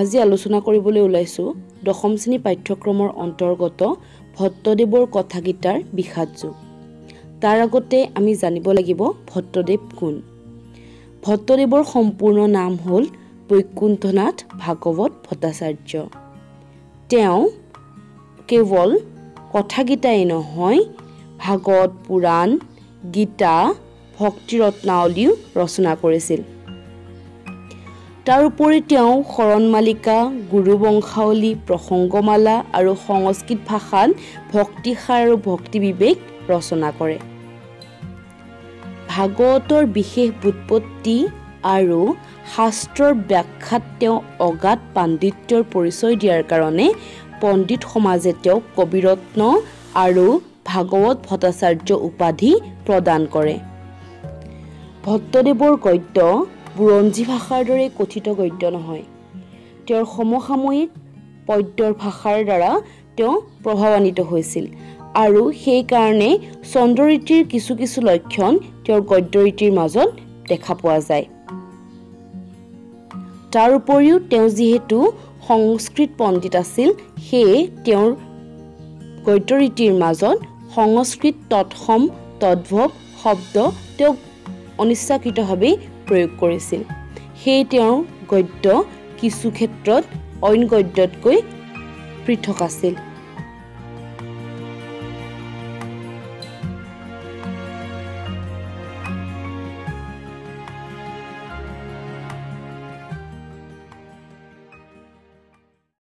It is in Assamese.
আজি আলোচনা কৰিবলৈ ওলাইছোঁ দশম শ্ৰেণী পাঠ্যক্ৰমৰ অন্তৰ্গত ভট্টদেৱৰ কথাগীতাৰ বিষাদযোগ তাৰ আগতে আমি জানিব লাগিব ভট্টদেৱ কোন। ভট্টদেৱৰ সম্পূৰ্ণ নাম হ'ল বৈকুণ্ঠনাথ ভাগৱত ভট্টাচাৰ্য। তেওঁ কেৱল কথাগীতাই নহয় ভাগৱত পুৰাণ গীতা ভক্তি ৰত্নাৱলীও ৰচনা কৰিছিল। তাৰোপৰি তেওঁ শৰণমালিকা গুৰুবংশাৱলী প্ৰসংগমালা আৰু সংস্কৃত ভাষাত ভক্তিসাৰ আৰু ভক্তি বিবেক ৰচনা কৰে। ভাগৱতৰ বিশেষ বুৎপত্তি আৰু শাস্ত্ৰৰ ব্যাখ্যাত তেওঁ অগাধ পাণ্ডিত্যৰ পৰিচয় দিয়াৰ কাৰণে পণ্ডিত সমাজে তেওঁক কবিৰত্ন আৰু ভাগৱত ভট্টাচাৰ্য উপাধি প্ৰদান কৰে। ভট্টদেৱৰ গদ্য বুৰঞ্জী ভাষাৰ দৰে কথিত গদ্য নহয়। তেওঁৰ সমসাময়িক পদ্যৰ ভাষাৰ দ্বাৰা তেওঁ প্ৰভাৱান্বিত হৈছিল আৰু সেইকাৰণে চন্দ্ৰৰীতিৰ কিছু কিছু লক্ষণ তেওঁৰ গদ্যৰীতিৰ মাজত দেখা পোৱা যায়। তাৰ উপৰিও তেওঁ যিহেতু সংস্কৃত পণ্ডিত আছিল সেয়ে তেওঁৰ গদ্যৰীতিৰ মাজত সংস্কৃত তৎসম তদ্ভৱ শব্দ তেওঁক অনিচ্ছাকৃতভাৱেই প্ৰয়োগ কৰিছিল। সেয়ে তেওঁৰ গদ্য কিছু ক্ষেত্ৰত অইন গদ্যতকৈ পৃথক আছিল।